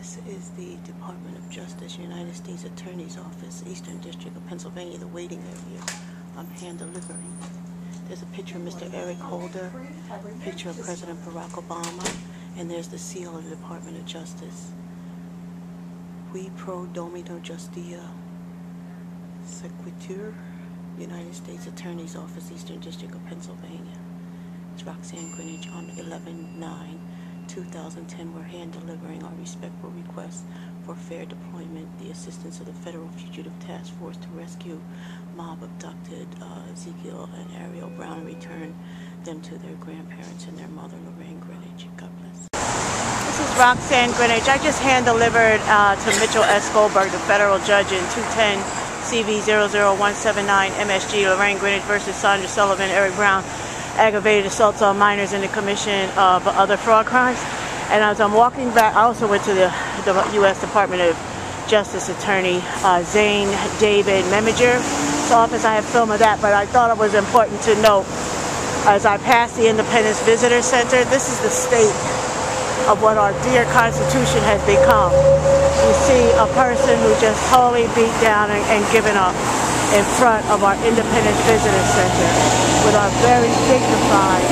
This is the Department of Justice, United States Attorney's Office, Eastern District of Pennsylvania, the waiting area. I'm hand delivering. There's a picture of Mr. Eric Holder, picture of President Barack Obama, and there's the seal of the Department of Justice. Qui pro domina justitia sequitur, United States Attorney's Office, Eastern District of Pennsylvania. It's Roxanne Grinage on 11 9 2010. We're hand delivering our respectful request for fair deployment, the assistance of the Federal Fugitive Task Force to rescue mob abducted uh, Ezekiel and Arriyel Brown and return them to their grandparents and their mother, Lorraine Grinage. God bless. This is Roxanne Grinage. I just hand delivered uh, to Mitchell S. Goldberg, the federal judge in 210 CV 00179 MSG, Lorraine Grinage versus Sandra Sullivan, Eric Brown aggravated assaults on minors in the commission of other fraud crimes. And as I'm walking back, I also went to the, the U.S. Department of Justice Attorney uh, Zane David Memeger's office. I have film of that, but I thought it was important to note as I passed the Independence Visitor Center, this is the state of what our dear Constitution has become. You see a person who just totally beat down and, and given up in front of our Independence Visitor Center with our very dignified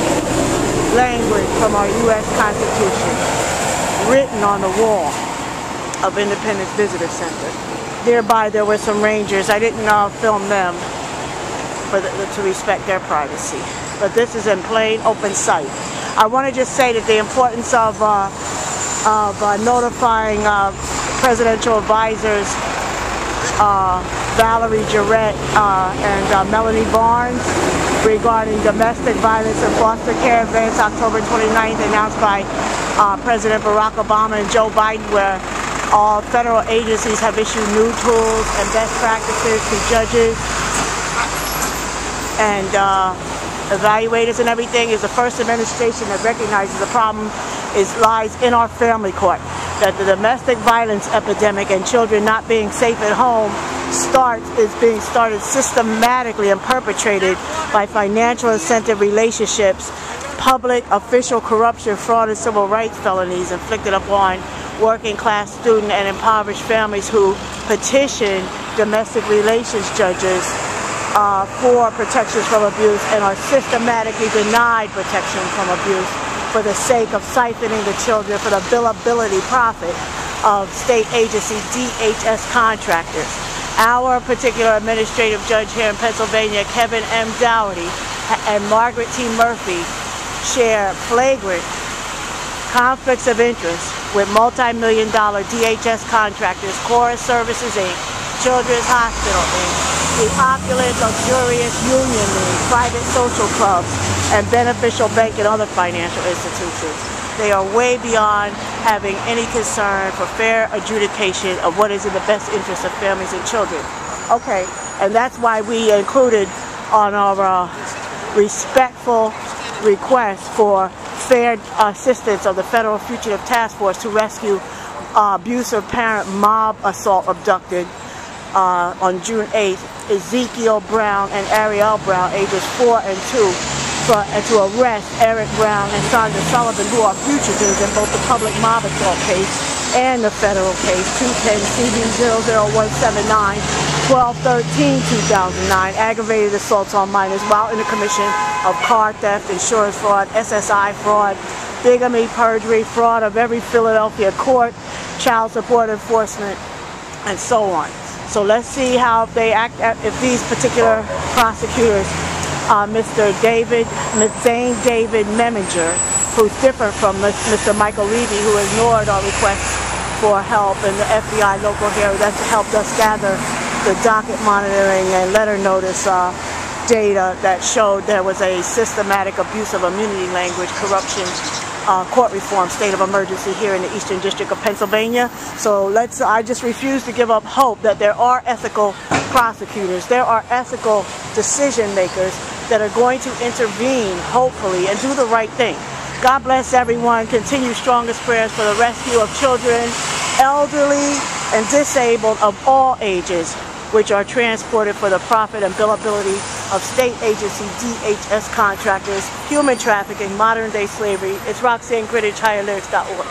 language from our U.S. Constitution written on the wall of Independence Visitor Center. Nearby there were some rangers. I didn't uh, film them for the, to respect their privacy. But this is in plain open sight. I want to just say that the importance of, uh, of uh, notifying uh, presidential advisors uh, Valerie Jarrett uh, and uh, Melody Barnes regarding domestic violence and foster care events October 29th announced by uh, President Barack Obama and Joe Biden where all federal agencies have issued new tools and best practices to judges and uh, evaluators and everything. Is the first administration that recognizes the problem is lies in our family court that the domestic violence epidemic and children not being safe at home starts is being started systematically and perpetrated by financial incentive relationships, public official corruption, fraud, and civil rights felonies inflicted upon working class student and impoverished families who petition domestic relations judges uh, for protections from abuse and are systematically denied protection from abuse for the sake of siphoning the children for the billability profit of state agency DHS contractors. Our particular administrative judge here in Pennsylvania, Kevin M. Dougherty, and Margaret T. Murphy share flagrant conflicts of interest with multi-million dollar DHS contractors, Cora Services Inc., Children's Hospital Inc., the opulent, luxurious Union League, private social clubs, and beneficial bank and other financial institutions. They are way beyond having any concern for fair adjudication of what is in the best interest of families and children. Okay, and that's why we included on our uh, respectful request for fair assistance of the Federal Fugitive Task Force to rescue uh, abusive parent mob assault abducted uh, on June 8th, Ezekiel Brown and Arriyel Brown, ages 4 and 2, for, and to arrest Eric Brown and Sandra Sullivan, who are fugitives in both the public mob assault case and the federal case, 210 CV 00179 12-13-2009, aggravated assaults on minors while in the commission of car theft, insurance fraud, SSI fraud, bigamy, perjury, fraud of every Philadelphia court, child support enforcement, and so on. So let's see how they act, if these particular prosecutors uh, Mr. David, Ms. Zane David Memeger, who's different from Mr. Michael Levy, who ignored our requests for help, and the FBI local here that helped us gather the docket monitoring and letter notice uh, data that showed there was a systematic abuse of immunity language, corruption, uh, court reform state of emergency here in the Eastern District of Pennsylvania. So let's, I just refuse to give up hope that there are ethical prosecutors, there are ethical decision makers that are going to intervene, hopefully, and do the right thing. God bless everyone. Continue strongest prayers for the rescue of children, elderly, and disabled of all ages, which are transported for the profit and billability of state agency DHS contractors, human trafficking, modern day slavery. It's Roxanne Grinage, HireLyrics.org.